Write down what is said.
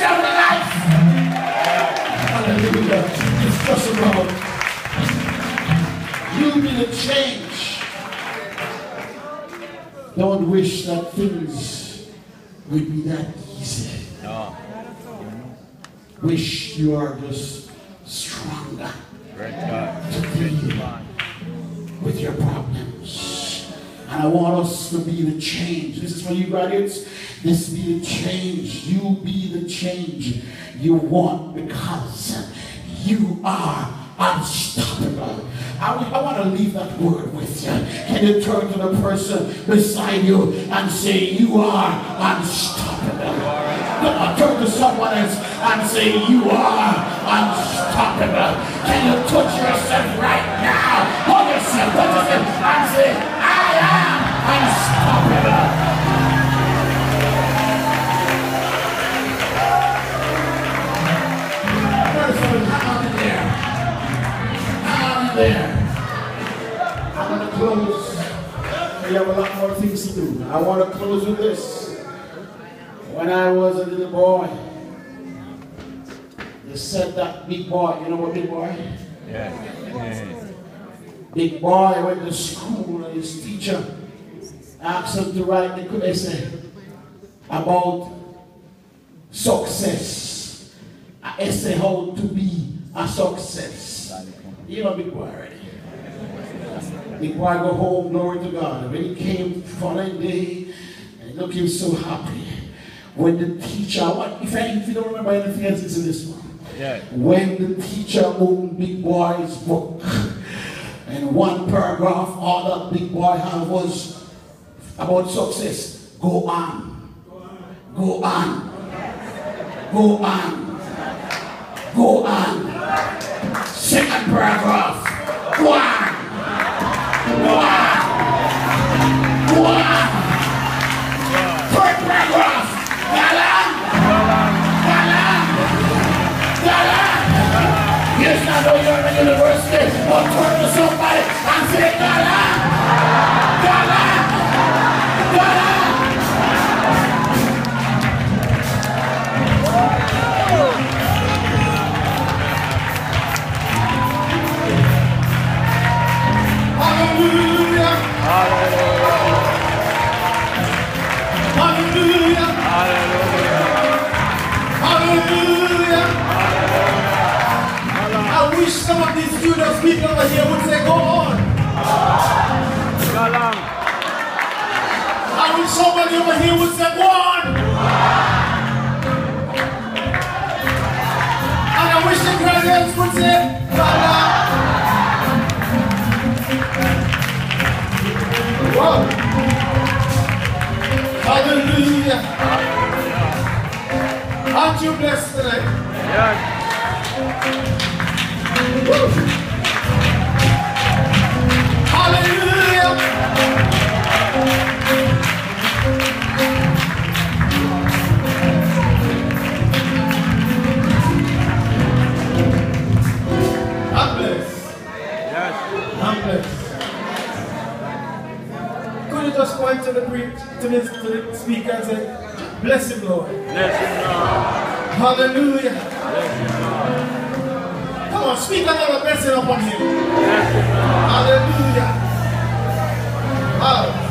your life. Hallelujah. It's just about you be the change. Don't wish that things would be that easy. No. Wish you are just stronger Great God. to deal with your problems. And I want us to be the change. This is for you graduates. This be the change. You be the change you want because you are unstoppable. I, I want to leave that word with you. Can you turn to the person beside you and say, You are unstoppable? On, turn to someone else and say, You are unstoppable. Can you touch yourself right close. We have a lot more things to do. I want to close with this. When I was a little boy, they said that big boy, you know what big boy? Yeah. Big boy went to school and his teacher asked him to write the essay about success. An essay how to be a success. You know big boy already. Big boy go home, glory to God. When he came following day, and look, he was so happy. When the teacher, what if, I, if you don't remember anything else, it's in this one. Yeah. When the teacher opened Big Boy's book, and one paragraph, all that Big Boy had was about success. Go on. Go on. Go on. Go on. Second paragraph. Go on. Yes, I know you're in a university, but turn to somebody and say Galang. Some of these Judas people over here would say, go on. I wish somebody over here would say, go on. Aren't you blessed tonight? Yes. Hallelujah. I'm blessed. Yes. I'm blessed. Could you just point to the to the, to the speaker and say, Bless him, Lord. Bless him, Lord. Hallelujah. Come on, speak another blessing upon him. Hallelujah. Hallelujah.